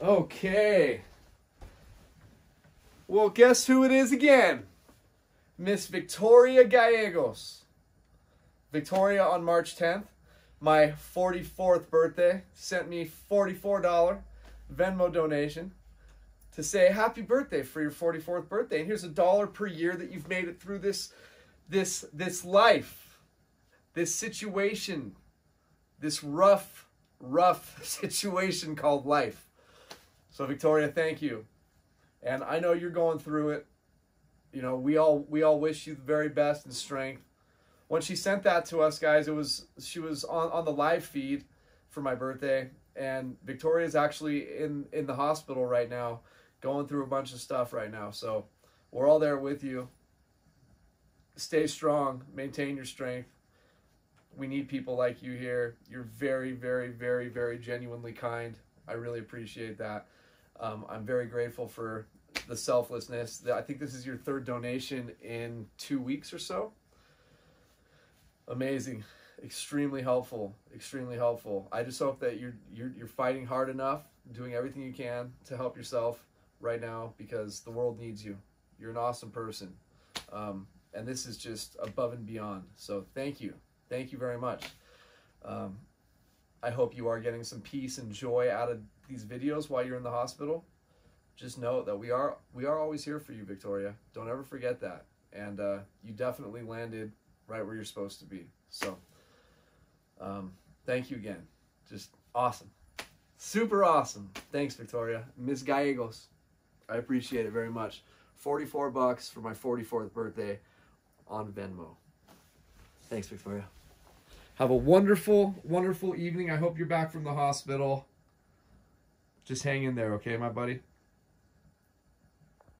Okay. Well, guess who it is again? Miss Victoria Gallegos. Victoria on March 10th, my 44th birthday, sent me $44 Venmo donation to say happy birthday for your 44th birthday. And here's a dollar per year that you've made it through this this this life, this situation, this rough rough situation called life. So Victoria, thank you. And I know you're going through it. You know, we all we all wish you the very best and strength. When she sent that to us, guys, it was she was on, on the live feed for my birthday, and Victoria's actually in in the hospital right now, going through a bunch of stuff right now. So we're all there with you. Stay strong, maintain your strength. We need people like you here. You're very, very, very, very genuinely kind. I really appreciate that. Um, I'm very grateful for the selflessness. I think this is your third donation in two weeks or so. Amazing, extremely helpful, extremely helpful. I just hope that you're you're you're fighting hard enough, doing everything you can to help yourself right now because the world needs you. You're an awesome person, um, and this is just above and beyond. So thank you, thank you very much. Um, I hope you are getting some peace and joy out of these videos while you're in the hospital. Just know that we are we are always here for you, Victoria. Don't ever forget that. And uh, you definitely landed right where you're supposed to be. So, um, thank you again. Just awesome, super awesome. Thanks, Victoria, Miss Gallegos. I appreciate it very much. 44 bucks for my 44th birthday on Venmo. Thanks, Victoria. Have a wonderful, wonderful evening. I hope you're back from the hospital. Just hang in there, okay, my buddy?